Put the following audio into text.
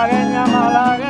လာခဲ့ညမလာခဲ့